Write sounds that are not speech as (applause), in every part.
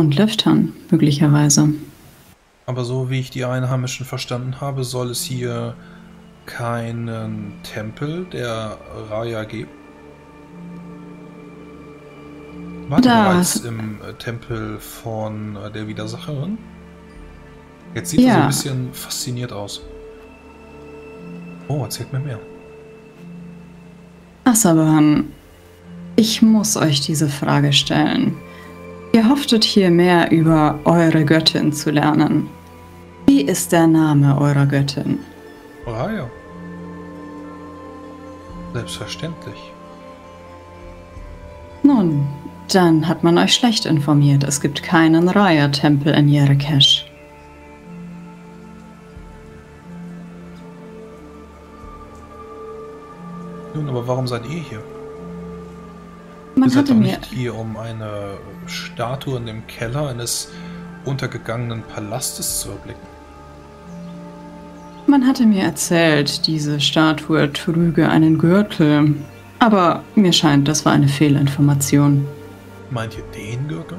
Und Lüftern, möglicherweise. Aber so wie ich die Einheimischen verstanden habe, soll es hier keinen Tempel der Raya geben. War Da- bereits im äh, Tempel von äh, der Widersacherin? Jetzt sieht er Ja. so ein bisschen fasziniert aus. Oh, erzählt mir mehr. Asaban, ich muss euch diese Frage stellen. Ihr hofftet hier mehr über eure Göttin zu lernen. Wie ist der Name eurer Göttin? Raya. Selbstverständlich. Nun, dann hat man euch schlecht informiert. Es gibt keinen Raya-Tempel in Jerakesh. Nun, aber warum seid ihr hier? Man ihr seid hatte mir. nicht hier, um eine Statue in dem Keller eines untergegangenen Palastes zu erblicken. Man hatte mir erzählt, diese Statue trüge einen Gürtel. Aber mir scheint, das war eine Fehlinformation. Meint ihr den Gürtel?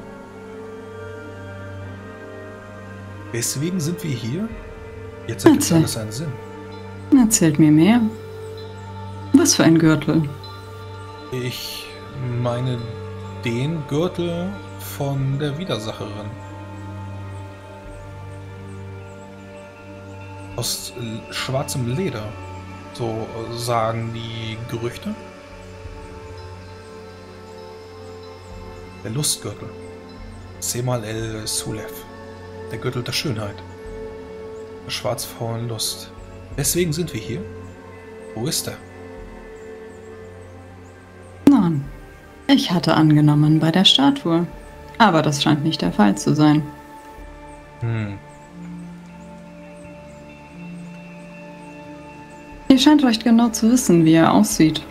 Weswegen sind wir hier? Jetzt ergibt Erzähl. alles einen Sinn. Erzählt mir mehr. Was für ein Gürtel? Ich meine den Gürtel von der Widersacherin. Aus äh, schwarzem Leder. So äh, sagen die Gerüchte. Der Lustgürtel. Semal el Sulev. Der Gürtel der Schönheit. Der schwarzfaulen Lust. Deswegen sind wir hier. Wo ist er? Ich hatte angenommen bei der Statue. Aber das scheint nicht der Fall zu sein. Hm. Ihr scheint recht genau zu wissen, wie er aussieht.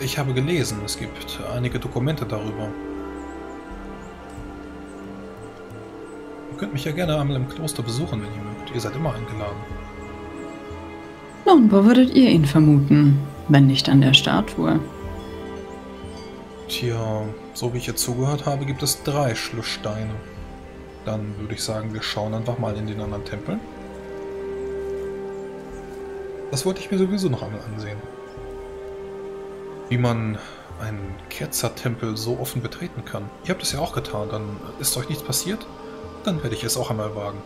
Ich habe gelesen, es gibt einige Dokumente darüber. Ihr könnt mich ja gerne einmal im Kloster besuchen, wenn ihr mögt. Ihr seid immer eingeladen. Nun, wo würdet ihr ihn vermuten, wenn nicht an der Statue? Tja, so wie ich jetzt zugehört habe, gibt es drei Schlusssteine. Dann würde ich sagen, wir schauen einfach mal in den anderen Tempel. Das wollte ich mir sowieso noch einmal ansehen. Wie man einen Kerzer-Tempel so offen betreten kann. Ihr habt es ja auch getan, dann ist euch nichts passiert? Dann werde ich es auch einmal wagen.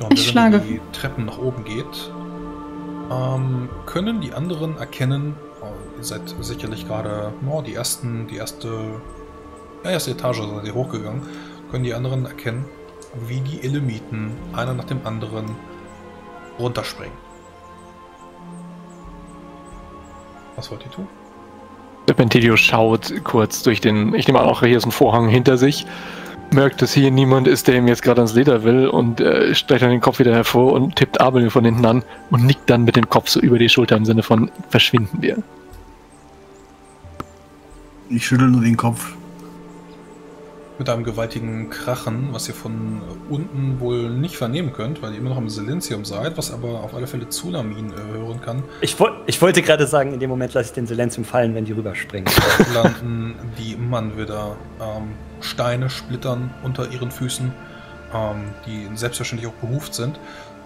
Ja, und Ich schlage- die Treppen nach oben geht, ähm, können die anderen erkennen, ihr seid sicherlich gerade oh, die ersten, die erste, ja, erste Etage seid ihr hochgegangen, können die anderen erkennen, wie die Elemiten einer nach dem anderen runterspringen. Was wollt ihr tun? Serpentilio schaut kurz durch den. Ich nehme an, auch hier ist ein Vorhang hinter sich. Merkt, dass hier niemand ist, der ihm jetzt gerade ans Leder will und äh, streckt dann den Kopf wieder hervor und tippt Abel von hinten an und nickt dann mit dem Kopf so über die Schulter im Sinne von verschwinden wir. Ich schüttel nur den Kopf. Mit einem gewaltigen Krachen, was ihr von unten wohl nicht vernehmen könnt, weil ihr immer noch im Silenzium seid, was aber auf alle Fälle Tsunamin äh, hören kann, Ich, woll- ich wollte gerade sagen, in dem Moment lasse ich den Silenzium fallen, wenn die rüberspringen. (laughs) landen die Mannwidder. Ähm, Steine splittern unter ihren Füßen, ähm, die selbstverständlich auch behuft sind.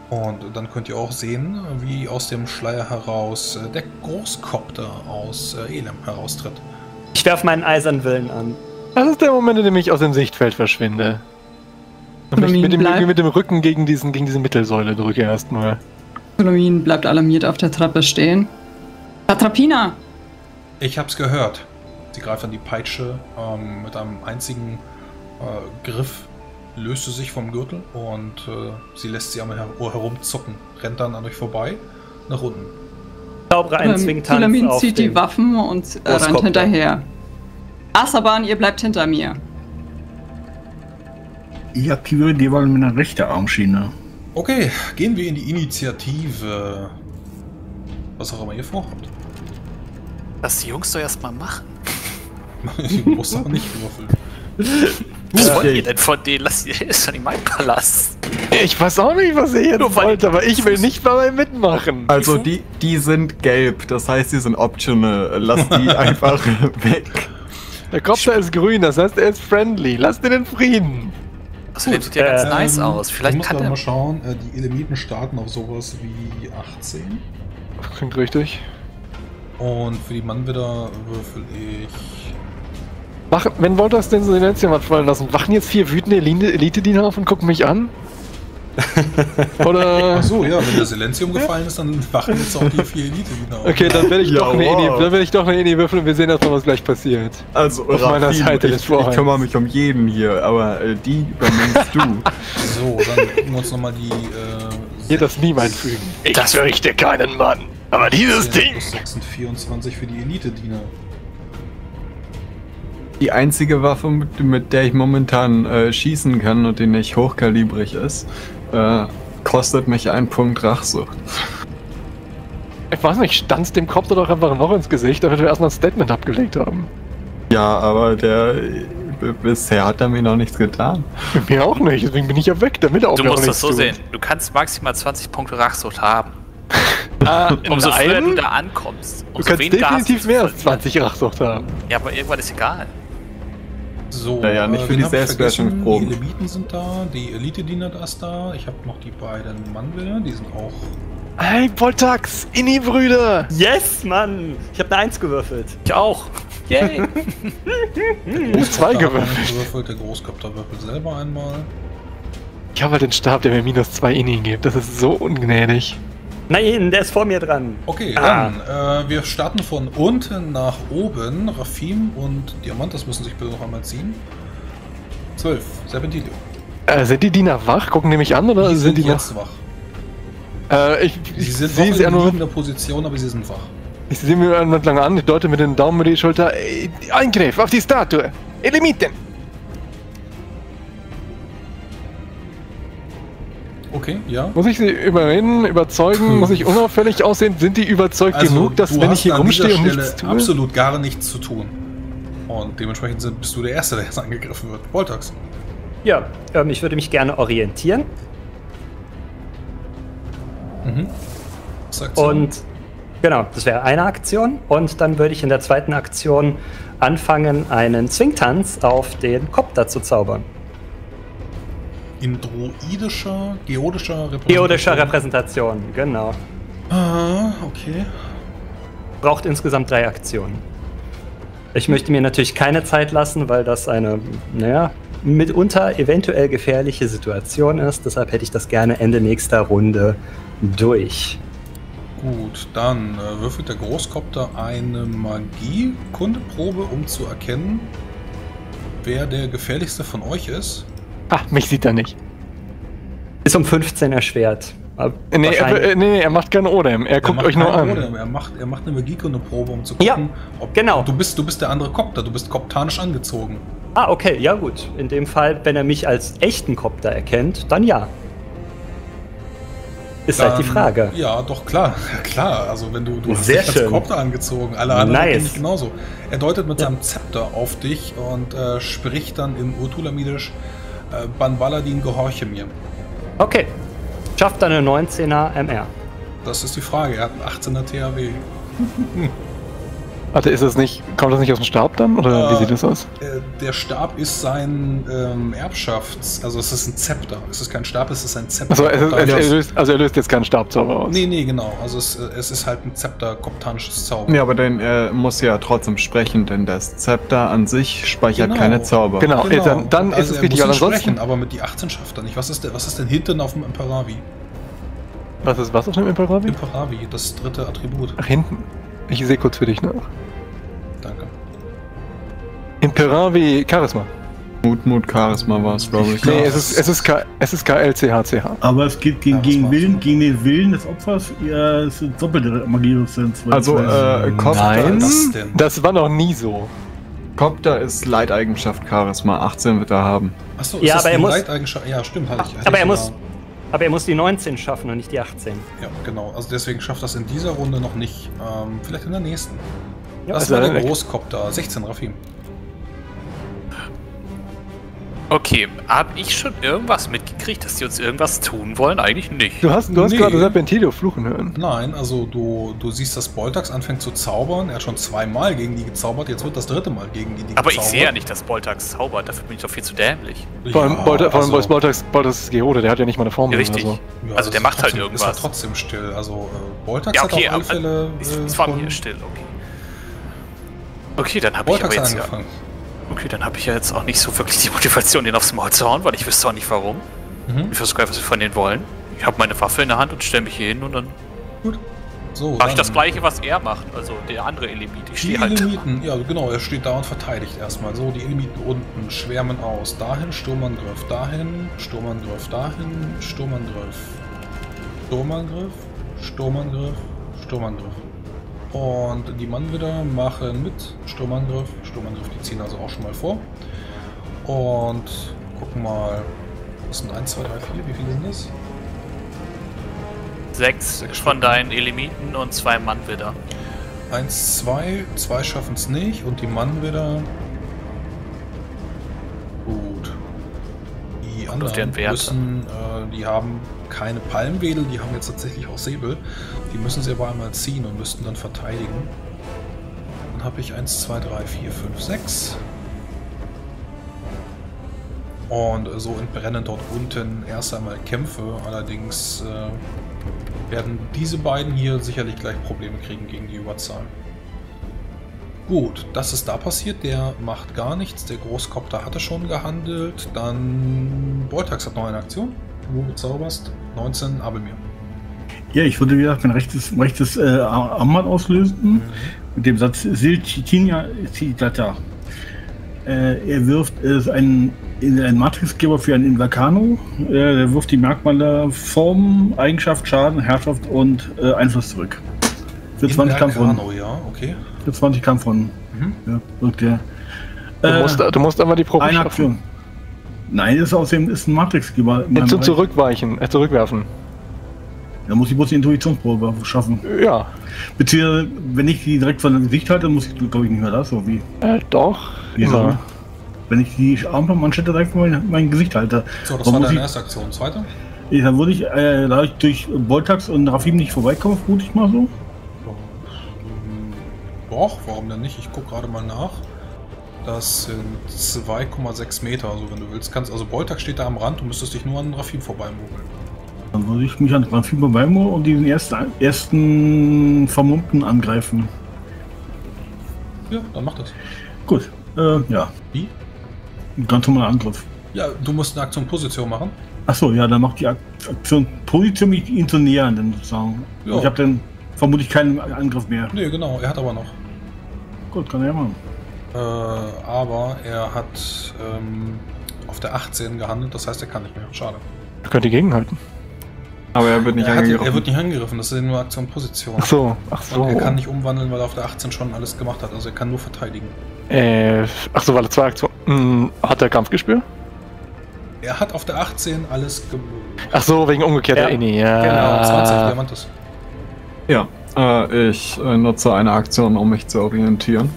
Und dann könnt ihr auch sehen, wie aus dem Schleier heraus äh, der Großkopter aus äh, Elem heraustritt. Ich werfe meinen eisernen Willen an. Das ist der Moment, in dem ich aus dem Sichtfeld verschwinde. Und mich mit dem, mit dem Rücken gegen, diesen, gegen diese Mittelsäule drücke erstmal. Solomin bleibt alarmiert auf der Treppe stehen. Atrapina! Ich hab's gehört. Sie greift an die Peitsche ähm, mit einem einzigen äh, Griff, löst sie sich vom Gürtel und äh, sie lässt sie einmal her herumzucken, rennt dann an euch vorbei, nach unten. Zaubere einen Ähm, Zwingtanz Solomin auf zieht die Waffen und äh, rennt hinterher. Asaban, ihr bleibt hinter mir. Ich aktiviere derweil meine rechte Armschiene. Okay, gehen wir in die Initiative. Was auch immer ihr vorhabt. Lass die Jungs doch erstmal machen. (laughs) ich muss doch nicht würfeln. Was wollt ihr denn von denen? Lass ist doch nicht mein Palast. Ich weiß auch nicht, was ihr jetzt Nur wollt, aber ich will nicht dabei mitmachen. Also die, die sind gelb, das heißt, die sind optional. Lass die (laughs) einfach weg. Der Kopter ist grün, das heißt, er ist friendly. Lasst ihn in Frieden. Außerdem sieht der ganz äh, nice Ähm, aus. Vielleicht ich muss kann der. mal schauen, äh, die Elemiten starten auf sowas wie 18. Klingt richtig. Und für die Mannwidder würfel ich. Wachen, wenn Wolters den Silenzium hat fallen lassen, wachen jetzt vier wütende Elite- Elite-Diener auf und gucken mich an? (laughs) Oder. Achso, ja, wenn der Silenzium gefallen ist, dann wachen jetzt auch die vier Elite wieder auf. Okay, dann werde ich, Ja, doch eine wow. Ini- dann werde ich doch eine Ini würfeln und wir sehen erstmal, was gleich passiert. Also, Auf meiner Seite des ich, ich Vorhangs. kümmere mich um jeden hier, aber äh, die übernimmst du. (laughs) So, dann gucken wir uns nochmal die. Äh, Hier das nie einfügen. Ich fürchte keinen Mann. Aber dieses 10 Ding. plus 6 sind 24 für die Elite-Diener. Die einzige Waffe, mit, mit der ich momentan äh, schießen kann und die nicht hochkalibrig ist, äh, kostet mich einen Punkt Rachsucht. Ich weiß nicht, stanzt dem Kopf doch einfach noch ins Gesicht, damit wir erstmal ein Statement abgelegt haben. Ja, aber der bisher hat er mir noch nichts getan. Mir auch nicht, deswegen bin ich ja weg, damit er auch Du musst das so tut. sehen. Du kannst maximal 20 Punkte Rachsucht haben. (laughs) Ah, Umso früher du da ankommst, du umso kannst weniger hast definitiv du mehr als verlieren. 20 Rachsucht haben. Ja, aber irgendwann ist egal. So, Naja, nicht für wen die ich? Selbstwertungsproben. Die Elemiten sind da, die Elite-Diener da ist da. Ich habe noch die beiden Mannwidder, die sind auch. Hey, Voltax, Inni-Brüder! Yes, Mann! Ich habe eine Eins gewürfelt. Ich auch. Yay. (laughs) Oh, zwei gewürfelt. gewürfelt. Der Großkopter würfelt selber einmal. Ich habe halt den Stab, der mir minus 2 Inni gibt. Das ist so ungnädig. Nein, der ist vor mir dran. Okay, Ah. dann, äh, wir starten von unten nach oben. Rafim und Diamantas müssen sich bitte noch einmal ziehen. 12, Serpentilio. Äh, sind die Diener wach? Gucken die mich an oder Die sind, sind die noch? jetzt wach. Äh, ich Sie sind sehe noch sie ja in liegender Position, aber sie sind wach. Ich sehe mir nicht lange an, ich deute mit den Daumen über die Schulter. Ey, Eingriff auf die Statue! Elimiten! Okay, ja. Muss ich sie überreden, überzeugen? Muss ich unauffällig aussehen? Sind die überzeugt genug, dass wenn ich hier rumstehe und nichts tue? absolut gar nichts zu tun. Und dementsprechend bist du der Erste, der jetzt angegriffen wird. Voltax. Ja, ähm, ich würde mich gerne orientieren du? und genau, das wäre eine Aktion und dann würde ich in der zweiten Aktion anfangen, einen Zwingtanz auf den Kopter zu zaubern. In druidischer, geodischer Repräsentation. Geodischer Repräsentation, genau. Ah, okay. Braucht insgesamt drei Aktionen. Ich möchte mir natürlich keine Zeit lassen, weil das eine, naja, mitunter eventuell gefährliche Situation ist. Deshalb hätte ich das gerne Ende nächster Runde durch. Gut, dann äh, würfelt der Großkopter eine Magie-Kundeprobe, um zu erkennen, wer der gefährlichste von euch ist. Ah, mich sieht er nicht. Ist um 15 erschwert. Aber Nee, er, wahrscheinlich- äh, nee, nee, er macht keinen Odem. Er Er guckt macht euch nur an. Probe, Er macht, er macht eine Magiekundeprobe, um zu Ja, gucken, ob genau. Du bist, du bist der andere Kopter, du bist koptanisch angezogen. Ah, okay, ja gut. In dem Fall, wenn er mich als echten Kopter erkennt, dann ja. Ist halt die Dann- Frage. Ja, doch, klar. (laughs) klar. Also, wenn du, du hast Sehr dich als schön. Kopter angezogen, alle anderen Nice. kennen dich genauso. Er deutet mit seinem Zepter auf dich und äh, spricht dann in Urtulamidisch: äh, Banbaladin, gehorche mir. Okay. Schafft eine 19er MR. Das ist die Frage. Er hat einen 18er THW. (laughs) Warte, ist das nicht. Kommt das nicht aus dem Stab dann? Oder Äh, wie sieht das aus? Äh, der Stab ist sein ähm, Erbschafts-, also es ist ein Zepter. Es ist kein Stab, es ist ein Zepter. Also, es, es, Koptanisches- er löst, also er löst jetzt keinen Stabzauber aus. nee, nee, genau. Also es, äh, es ist halt ein Zepter, koptanisches Zauber. Ja, aber dann äh, muss ja trotzdem sprechen, denn das Zepter an sich speichert Genau. keine Zauber. Genau, äh, dann, dann Also ist es er richtig. muss Aber ihn ansonsten. sprechen, aber mit die 18 schafft er nicht. Was ist, der, was ist denn hinten auf dem Imperavi? Was ist was auf dem Imperavi? Imperavi, das dritte Attribut. Ach, hinten. Ich sehe kurz für dich nach. Danke. Imperavi Charisma. Mut, Mut, Charisma war es, glaube ich. Nee, es ist, es ist, K, es ist KLCHCH. Aber es geht gegen, gegen, Willen, gegen den Willen des Opfers. Ja, es ist doppelte Magieresistenz. Also, äh, Kopter, Nein, das das war noch nie so. Kopter ist Leiteigenschaft Charisma. 18 wird er haben. Achso, Ja, das aber er muss- Leiteigenschaft? Ja, stimmt, hatte ich. hatte Aber ich er muss, sogar. aber er muss die 19 schaffen und nicht die 18. Ja, genau. Also deswegen schafft das in dieser Runde noch nicht. Ähm, vielleicht in der nächsten. Ja, das also war der. Großkopter. 16, Rafim. Okay, hab ich schon irgendwas mitgekriegt, dass die uns irgendwas tun wollen? Eigentlich nicht. Du hast, du hast Nee. gerade Serpentilio fluchen hören. Nein, also du, du siehst, dass Boltax anfängt zu zaubern. Er hat schon zweimal gegen die gezaubert, jetzt wird das dritte Mal gegen die, die Aber ich gezaubert. sehe ja nicht, dass Boltax zaubert, dafür bin ich doch viel zu dämlich. Vor allem, Ja, Bolter, vor allem also- Boltax, Boltax ist Geode, der hat ja nicht mal eine Formel Ja, richtig. oder so. Also der ist macht halt trotzdem- irgendwas. Ist er trotzdem still. Also äh, Boltax Ja, hat okay, auf alle Fälle. ist, äh, ist schon- mir still, okay. Okay, dann habe ich aber hat jetzt ja, angefangen. Okay, dann habe ich ja jetzt auch nicht so wirklich die Motivation, den aufs Maul zu hauen, weil ich wüsste auch nicht warum. Mhm. Ich wüsste gar nicht, was wir von denen wollen. Ich habe meine Waffe in der Hand und stelle mich hier hin und dann So, mache ich das gleiche, was er macht, also der andere Element. Ich Die stehe halt. Elimiten, ja genau, er steht da und verteidigt erstmal. So, die Elimiten unten schwärmen aus. Dahin Sturmangriff, dahin Sturmangriff, dahin Sturmangriff. Sturmangriff, Sturmangriff, Sturmangriff. Und die Mannwidder machen mit Sturmangriff, Sturmangriff, die ziehen also auch schon mal vor. Und gucken mal, was sind 1, 2, 3, 4, wie viele sind das? Sechs von deinen Elemiten und zwei Mann wieder. 1, 2, 2 schaffen es nicht und die Mann wieder. Gut. Die anderen müssen, äh, die haben keine Palmwedel, die haben jetzt tatsächlich auch Säbel. Die müssen sie aber einmal ziehen und müssten dann verteidigen. Dann habe ich 1, 2, 3, 4, 5, 6. Und äh, so entbrennen dort unten erst einmal Kämpfe. Allerdings äh, werden diese beiden hier sicherlich gleich Probleme kriegen gegen die Überzahl. Gut, das ist da passiert. Der macht gar nichts. Der Großkopter hatte schon gehandelt. Dann Boltax hat noch eine Aktion. Du bezauberst 19 Abelmir. Ja, ich würde, wie gesagt, mein rechtes, rechtes äh, Armband auslösen. Mit dem Satz Silchitinia Citata. Äh, er wirft äh, einen, einen Matrixgeber für einen Invacano. Äh, er wirft die Merkmale Form, Eigenschaft, Schaden, Herrschaft und äh, Einfluss zurück. Für 20 Kampfrunden. Invercano, ja, okay. Für 20 Kampfrunden. Mhm. Ja, wirkt der. Du, Äh, musst, du musst aber die Probe eine schaffen. Aktion. Nein, ist außerdem ist ein Matrixgeber. Ja, meinem zu, zurückweichen, äh, zurückwerfen. Da muss ich bloß die Intuitionsprobe schaffen. Ja, Beziehungsweise, wenn ich die direkt von dem Gesicht halte, muss ich, glaube ich, nicht mehr das, so wie. äh, doch. Wieso? Immer. Wenn ich die Armbandmanschette direkt vor mein, mein Gesicht halte. So, das war deine ich- erste Aktion. Zweite? Ich, dann würde ich, äh, da ich durch Boltax und Rafim nicht vorbeikomme, vermute ich mal so. Doch, warum denn nicht? Ich gucke gerade mal nach. Das sind 2,6 Meter, also wenn du willst. kannst Also Boltax steht da am Rand, du müsstest dich nur an Rafim vorbeimogeln. Dann würde ich mich an Rafim vorbeimogeln und diesen ersten, ersten Vermummten angreifen. Ja, dann mach das. Gut, äh, ja. Wie? Ein ganz normaler Angriff. Ja, du musst eine Aktion Position machen. Achso, ja, dann macht die Ak- Aktion Position, mich ihn zu nähern, dann sozusagen. Ja. Ich habe dann vermutlich keinen Angriff mehr. Nee, genau, er hat aber noch. Gut, kann er ja machen. Äh, aber er hat ähm, auf der 18 gehandelt, das heißt, er kann nicht mehr. Schade. Du könnt die gegenhalten. Aber er wird nicht er, hat, angegriffen. er wird nicht angegriffen, das ist nur Aktion Position. Ach so, ach so. Und er kann nicht umwandeln, weil er auf der 18 schon alles gemacht hat. Also er kann nur verteidigen. Äh, ach so, weil er zwei Aktionen. Hm, hat er Kampfgespür? Er hat auf der 18 alles ge Ach so, wegen umgekehrter Ja, Inni. Ja. Genau, 20 Diamantes. Ja, äh, ich äh, nutze eine Aktion, um mich zu orientieren.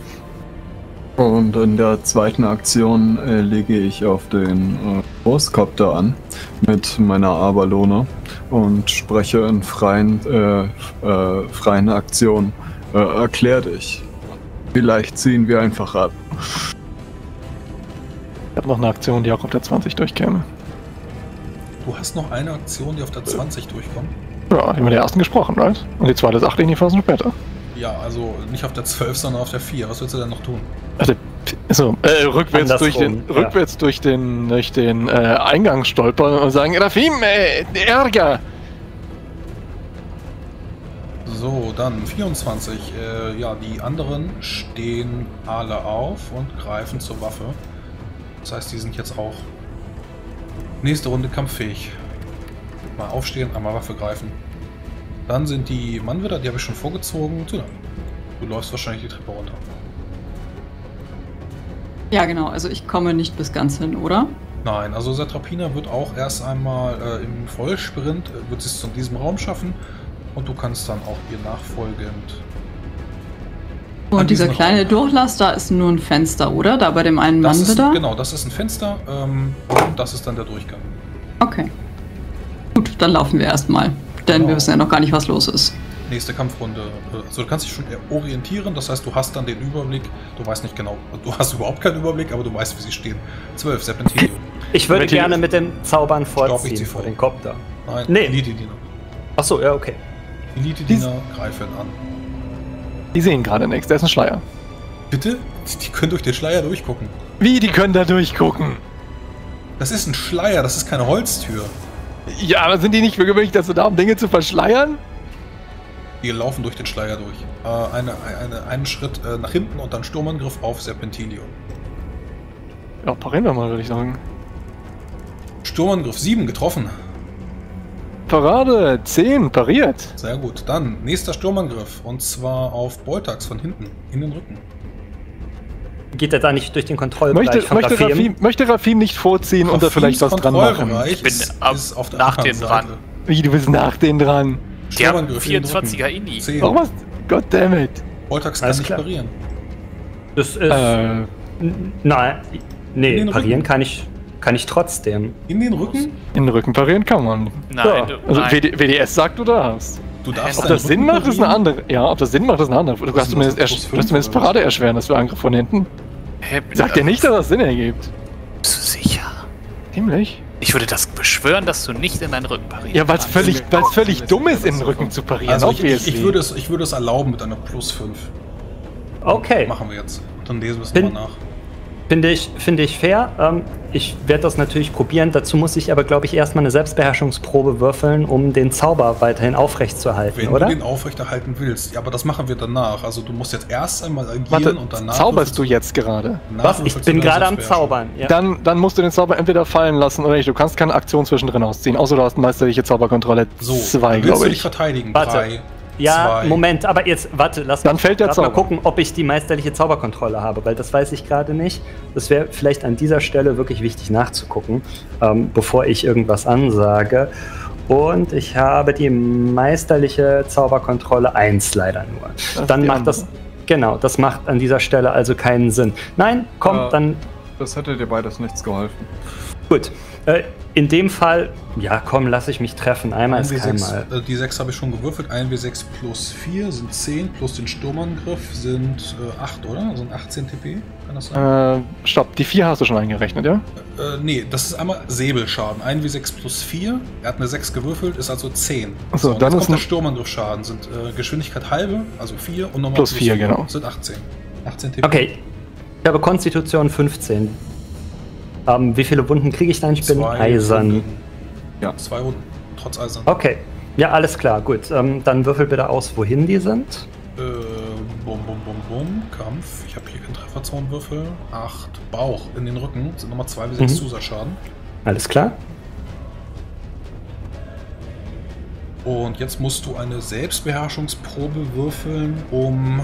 Und in der zweiten Aktion äh, lege ich auf den äh, Großkopter an mit meiner Aberlohne und spreche in freien, äh, äh, freien Aktionen. Äh, erklär dich. Vielleicht ziehen wir einfach ab. Ich habe noch eine Aktion, die auch auf der 20 durchkäme. Du hast noch eine Aktion, die auf der 20 durchkommt. Ja, ich habe mit der ersten gesprochen, right? Und die zweite ist 8 Inni-Phasen später. Ja, also nicht auf der 12, sondern auf der 4. Was willst du denn noch tun? Also, so, äh, rückwärts durch den, Andersrum, ja. rückwärts durch den, durch den äh, Eingang stolpern und sagen, Rafim, äh, Ärger! So, dann 24. Äh, ja, die anderen stehen alle auf und greifen zur Waffe. Das heißt, die sind jetzt auch nächste Runde kampffähig. Mal aufstehen, einmal Waffe greifen. Dann sind die Mannwidder, die habe ich schon vorgezogen. Du läufst wahrscheinlich die Treppe runter. Ja, genau. Also ich komme nicht bis ganz hin, oder? Nein, also Satrapina wird auch erst einmal äh, im Vollsprint, äh, wird es zu diesem Raum schaffen und du kannst dann auch ihr nachfolgend Und dieser kleine Raum. Durchlass, da ist nur ein Fenster, oder? Da bei dem einen Das Mann da? genau, das ist ein Fenster ähm, und das ist dann der Durchgang. Okay. Gut, dann laufen wir erstmal. Denn Genau. wir wissen ja noch gar nicht, was los ist. Nächste Kampfrunde. Also du kannst dich schon eher orientieren, das heißt, du hast dann den Überblick. Du weißt nicht genau, du hast überhaupt keinen Überblick, aber du weißt, wie sie stehen. 12, Serpentinium. Ich würde gerne mit den Zaubern Staub ich vorziehen sie vor vor. den Kopter. Nein, Nee. Elite-Diener. Achso, ja, okay. Elite-Diener greifen an. Die sehen gerade nichts, da ist ein Schleier. Bitte? Die können durch den Schleier durchgucken. Wie, die können da durchgucken? Das ist ein Schleier, das ist keine Holztür. Ja, aber sind die nicht für gewöhnlich dazu da, um Dinge zu verschleiern? Wir laufen durch den Schleier durch. Äh, eine, eine, einen Schritt äh, nach hinten und dann Sturmangriff auf Serpentinium. Ja, parieren wir mal, würde ich sagen. Sturmangriff 7 getroffen. Parade, 10, pariert. Sehr gut. Dann nächster Sturmangriff und zwar auf Boltax von hinten, in den Rücken. Geht er da nicht durch den Kontrollbereich Möchte, von möchte, Rafim? Rafim, möchte Rafim nicht vorziehen und da vielleicht was dran machen? Ich bin ist, ab- ist auf der nach denen dran. Wie, du bist nach denen dran? Die haben Sturmangriff in den 24er Rücken. Inni. 10. Warum was? Goddammit. Boltax kann Alles nicht klar. parieren. Das ist. Äh, Nein. Nee, parieren Rücken. kann ich, kann ich trotzdem. In den Rücken? in den Rücken parieren kann man. Nein, Ja, du, Also nein. WD, WDS sagt, du darfst. Du darfst Ob das Sinn macht, ist eine andere. Ja, ob das Sinn macht, ist eine andere. Du hast ist zumindest, das, ersch- du hast zumindest? Parade erschweren, das für Angriff von hinten. Hä, Sagt dir nicht, dass das Sinn ergibt. Bist du sicher? Ziemlich. Ich würde das beschwören, dass du nicht in deinen Rücken parierst. Ja, weil es völlig, weil's völlig dumm ist, in den Rücken zu parieren. Also ich, ich, ich, würde es, ich würde es erlauben mit einer plus 5. Okay. Machen wir jetzt. Dann lesen wir es nochmal nach. Finde ich, finde ich fair. Ähm, ich werde das natürlich probieren. Dazu muss ich aber, glaube ich, erstmal eine Selbstbeherrschungsprobe würfeln, um den Zauber weiterhin aufrechtzuerhalten, Wenn oder? du den aufrechterhalten willst. Ja, aber das machen wir danach. Also du musst jetzt erst einmal agieren Warte, und danach. zauberst du jetzt gerade? Was? Ich bin gerade am. Zaubern. Ja. Dann, dann musst du den Zauber entweder fallen lassen oder nicht. Du kannst keine Aktion zwischendrin ausziehen, außer du hast meisterliche Zauberkontrolle So, 2, dann willst glaube du dich ich. verteidigen. Warte. Drei, Ja, zwei. Moment, aber jetzt, warte, lass Dann mich fällt der mal gucken, ob ich die meisterliche Zauberkontrolle habe, weil das weiß ich gerade nicht. Das wäre vielleicht an dieser Stelle wirklich wichtig nachzugucken, ähm, bevor ich irgendwas ansage. Und ich habe die meisterliche Zauberkontrolle 1 leider nur. ist Dann macht andere. das, genau, das macht an dieser Stelle also keinen Sinn. Nein, komm, Ja. dann Das hätte dir beides nichts geholfen. gut. Äh, in dem Fall, ja komm, lass ich mich treffen. Einmal ist kein 1W6, Mal. äh, die 6 habe ich schon gewürfelt. 1W6 plus 4 sind 10, plus den Sturmangriff sind äh, 8, oder? Sind 18 TP? Kann das sein? Äh, stopp, die 4 hast du schon eingerechnet, ja? Äh, nee, das ist einmal Säbelschaden. 1W6 plus 4. Er hat eine 6 gewürfelt, ist also 10. Ach so, dann jetzt ist kommt der Sturmangriffschaden. Sind äh, Geschwindigkeit halbe, also 4 und nochmal Plus vier, genau. Sind 18. 18 TP. Okay, ich habe Konstitution 15. Ähm, wie viele Wunden kriege ich dann? Ich bin Zwei eisern. Wunden. Ja. Zwei Wunden. Trotz Eisern. Okay, ja, alles klar, gut. Ähm, dann würfel bitte aus, wohin die sind. Äh, bum, bum, bum, bum. Kampf. Ich habe hier keinen Trefferzonenwürfel. 8. Bauch in den Rücken. Sind nochmal 2 bis 6 Mhm. Zusatzschaden. Alles klar. Und jetzt musst du eine Selbstbeherrschungsprobe würfeln, um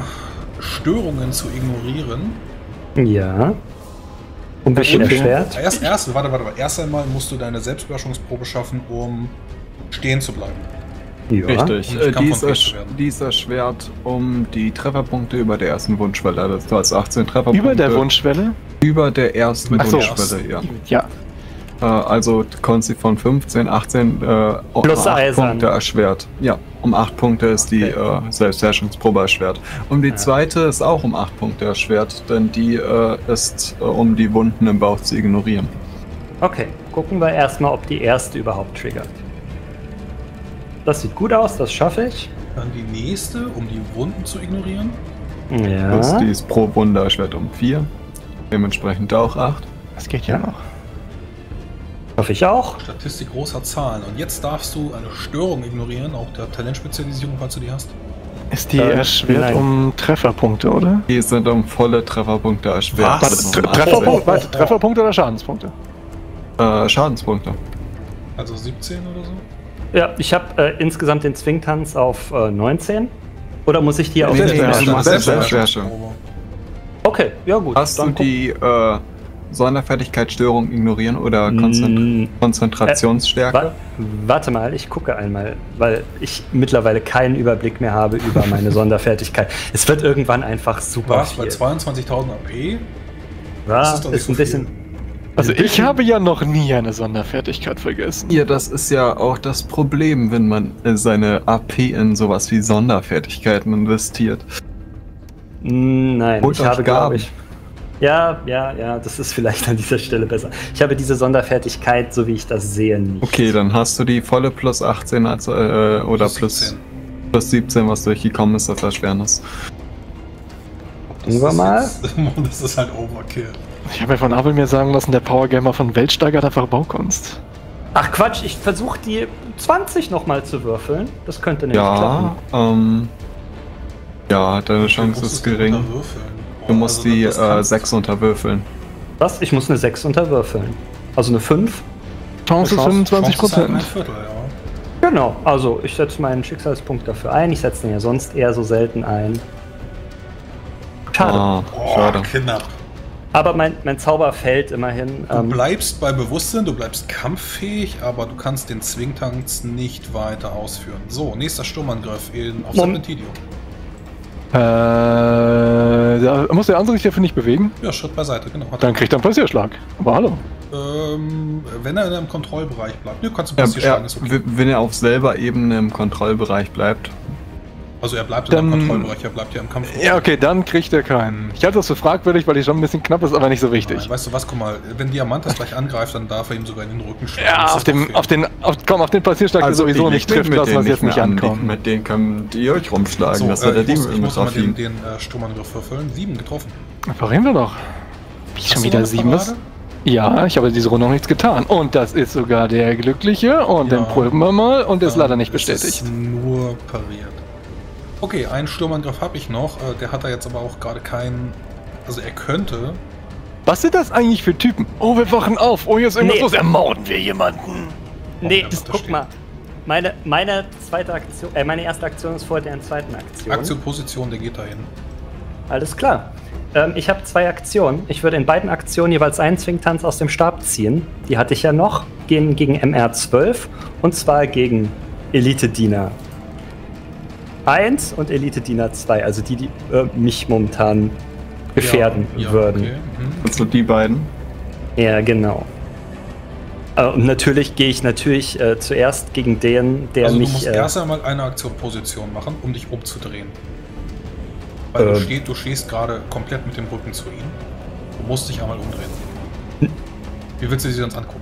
Störungen zu ignorieren. Ja. Und Okay. erschwert? Erst, erst, warte, warte, warte. Erst einmal musst du deine Selbstbeherrschungsprobe schaffen, um stehen zu bleiben. Ja. Richtig. Äh, die, ist kampfunfähig zu ersch werden. die ist erschwert um die Trefferpunkte über der ersten Wunschwelle. Also du hast 18 Trefferpunkte. Über der Wunschwelle? Über der ersten so. Wunschwelle, ja. Ja. Äh, also Konzi von 15, 18 äh, um Plus 8 Eisern. Punkte erschwert. Ja, um 8 Punkte ist die äh, Selbstherrschungsprobe erschwert. Und die zweite ist auch um 8 Punkte erschwert, denn die äh, ist äh, um die Wunden im Bauch zu ignorieren. Okay, gucken wir erstmal, ob die erste überhaupt triggert. Das sieht gut aus, das schaffe ich. Dann die nächste, um die Wunden zu ignorieren. Ja. Das, die ist pro Wunde erschwert um 4. Dementsprechend auch 8. Das geht ja noch. Hoffe ich auch. Statistik großer Zahlen. Und jetzt darfst du eine Störung ignorieren, auch der Talentspezialisierung, falls du die hast. Ist die Äh, erschwert nein. um Trefferpunkte, oder? Die sind um volle Trefferpunkte erschwert. Was? Tre sind um Trefferpunkt, warte, Trefferpunkte oder Schadenspunkte? 18, Äh, Schadenspunkte. Also 17 oder so. Ja, ich habe äh, insgesamt den Zwingtanz auf äh, 19. Oder muss ich die auf Nee, nee, Selbstbeherrschung nee? Selbstbeherrschung. Selbstbeherrschungsprobe. Okay, ja gut. Hast du die, äh, Sonderfertigkeitsstörung ignorieren oder Konzentr Mm, Konzentrationsstärke? Wa warte mal, ich gucke einmal, weil ich mittlerweile keinen Überblick mehr habe über meine (laughs) Sonderfertigkeit. Es wird irgendwann einfach super Was? Bei viel. 22.000 AP? Ja, Das ist ist so ein bisschen. Also ich habe ja noch nie eine Sonderfertigkeit vergessen. Ja, das ist ja auch das Problem, wenn man äh, seine AP in sowas wie Sonderfertigkeiten investiert. Mm, Nein, Holt ich habe, glaube ich. Ja, ja, ja, das ist vielleicht an dieser Stelle besser. Ich habe diese Sonderfertigkeit, so wie ich das sehe, nicht. Okay, dann hast du die volle plus 18 als, äh, oder plus, 17. plus 17, was durchgekommen ist, als Erschwernis. Gucken wir ist mal. jetzt- (laughs) Das ist halt Overkill. Ich habe ja von Abel mir sagen lassen, der Powergamer von Weltsteiger hat einfach Baukunst. Ach Quatsch, ich versuche die 20 nochmal zu würfeln. Das könnte nicht Ja, klappen. ähm. Ja, deine Chance ist es gering. unterwürfeln. Du Oh, musst also die das äh, kannst- 6 unterwürfeln. Was? Ich muss eine 6 unterwürfeln. Also eine 5? Chance ist Chance- 25 Chance ist halt ein Prozent. Viertel, ja. Genau, also ich setze meinen Schicksalspunkt dafür ein. Ich setze den ja sonst eher so selten ein. Schade. Ah, Oh, schade. knapp. Aber mein, mein Zauber fällt immerhin. Du Ähm, bleibst bei Bewusstsein, du bleibst kampffähig, aber du kannst den Zwingtanz nicht weiter ausführen. So, nächster Sturmangriff in, auf Serpentidio. Äh, da muss der andere sich dafür nicht bewegen. Ja, Schritt beiseite, genau. Hat Dann kriegt er einen Passierschlag. Aber hallo. ähm, wenn er in einem Kontrollbereich bleibt. Ne, kannst du Er, passiv er, schlagen, ist okay. wenn er auf selber Ebene im Kontrollbereich bleibt. Also er bleibt in einem Dann- Kontrollbereich, er bleibt ja im Kampf. Ja, okay, dann kriegt er keinen. Ich halte das für fragwürdig, weil die schon ein bisschen knapp ist, aber nicht so wichtig. Nein, weißt du was, guck mal, wenn Diamantas gleich angreift, dann darf er ihm sogar in den Rücken schlagen. Ja, Das auf dem, auf den, auf, komm, auf den Passierschlag, der sowieso Also, die nicht trifft, lassen wir es jetzt nicht. Die- ankommen. Mit denen könnt ihr euch rumschlagen. so, das äh, hat der ich muss, ich mit muss mal den, den äh, Sturmangriff würfeln. Sieben getroffen. Reparieren wir doch. Wie Hast schon wieder sieben ist? Ja, ich habe diese Runde noch nichts getan. Und das ist sogar der Glückliche. Und Ja. den prüfen wir mal. Und ist Ähm, leider nicht es bestätigt. Ist nur pariert. Okay, einen Sturmangriff habe ich noch. Äh, der hat da jetzt aber auch gerade keinen. Also er könnte. Was sind das eigentlich für Typen? Oh, wir wachen auf. Oh, hier ist irgendwas Nee. los. Ermorden wir jemanden. nee, Oh, das, da guck mal. Meine, meine zweite Aktion, äh, meine erste Aktion ist vor der zweiten Aktion. Aktion, Position, der geht dahin. Alles klar. Ähm, ich habe zwei Aktionen. Ich würde in beiden Aktionen jeweils einen Zwingtanz aus dem Stab ziehen. Die hatte ich ja noch. Gehen gegen MR12 und zwar gegen Elite-Diener 1 und Elite-Diener 2. Also die, die äh, mich momentan gefährden Ja, ja, würden. Okay. Mhm. Also die beiden. Ja, genau. Äh, Und natürlich gehe ich natürlich äh, zuerst gegen den, der Also du mich. musst Äh, erst einmal eine Aktion Position machen, um dich umzudrehen. Weil du, Ähm. stehst, du stehst gerade komplett mit dem Rücken zu ihm. Du musst dich einmal umdrehen. Wie willst du sie sonst angucken?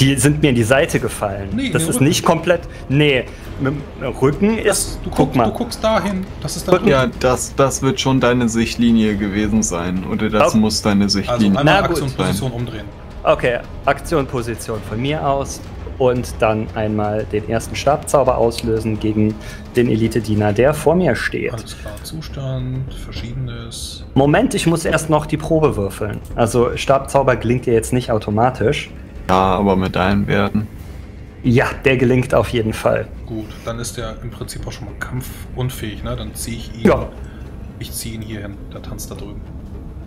Die sind mir in die Seite gefallen. Nee, das ist Rücken. nicht komplett. Nee, mit dem Rücken ist. Du, guck guck, mal. du guckst dahin. Das ist dein Rücken. Ja, das, das wird schon deine Sichtlinie gewesen sein. Oder das Okay. muss deine Also Sichtlinie einmal Na gut. Aktion Position umdrehen. Okay, Aktion, Position von mir aus. Und dann einmal den ersten Stabzauber auslösen gegen den Elite-Diener, der vor mir steht. Alles klar. Zustand, verschiedenes. Moment, ich muss erst noch die Probe würfeln. Also Stabzauber gelingt dir jetzt nicht automatisch. Ja, aber mit deinen Werten. Ja, der gelingt auf jeden Fall. Gut, dann ist der im Prinzip auch schon mal kampfunfähig, ne? Dann ziehe ich ihn. Ja. Ich ziehe ihn hier hin. Der tanzt da drüben.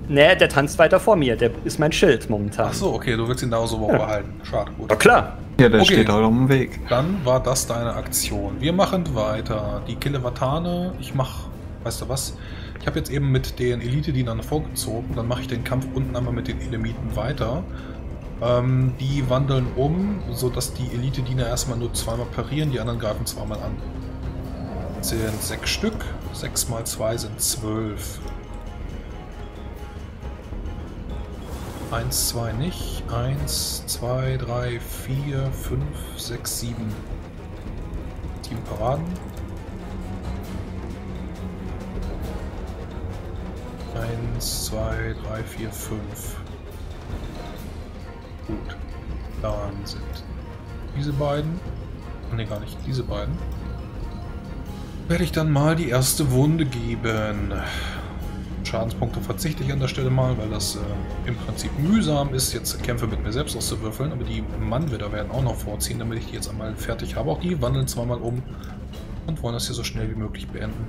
Nee, der tanzt weiter vor mir. Der ist mein Schild momentan. Ach so, okay, du willst ihn da so Ja. behalten. Schade, gut. Na klar. Ja, der Okay. steht auch auf dem Weg. Dann war das deine Aktion. Wir machen weiter. Die Killewatane, ich mach, weißt du was? Ich habe jetzt eben mit den Elite-Dienern vorgezogen. Dann mache ich den Kampf unten einmal mit den Elemiten weiter. Ähm, die wandeln um, sodass die Elite-Diener erstmal nur zweimal parieren, die anderen greifen zweimal an. Das sind sechs Stück. Sechs mal zwei sind zwölf. Eins, zwei nicht. Eins, zwei, drei, vier, fünf, sechs, sieben. Sieben Paraden. Eins, zwei, drei, vier, fünf. Gut. Dann sind diese beiden. Ne, gar nicht. Diese beiden. Werde ich dann mal die erste Wunde geben. Schadenspunkte verzichte ich an der Stelle mal, weil das äh, im Prinzip mühsam ist, jetzt Kämpfe mit mir selbst auszuwürfeln. Aber die Mannwidder werden auch noch vorziehen, damit ich die jetzt einmal fertig habe. Auch die wandeln zweimal um und wollen das hier so schnell wie möglich beenden.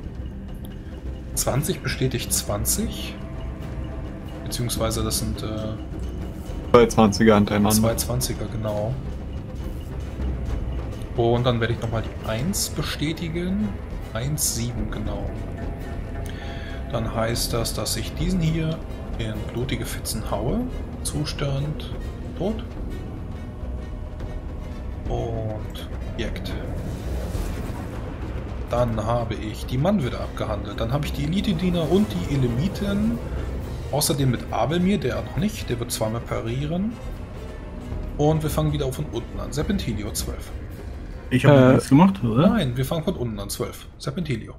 20 bestätigt 20. beziehungsweise das sind äh, Zwei 20er hintereinander. zwei 20er, genau. Und dann werde ich nochmal die 1 bestätigen. 1, 7, genau. Dann heißt das, dass ich diesen hier in blutige Fetzen haue. Zustand tot. Und Jekt. Dann habe ich die Mann wieder abgehandelt. Dann habe ich die Elite-Diener und die Elemiten. Außerdem mit Abelmir, der noch nicht. Der wird zweimal parieren. Und wir fangen wieder von unten an. Serpentilio 12. Ich habe Äh, nichts gemacht, oder? Nein, wir fangen von unten an 12. Serpentilio.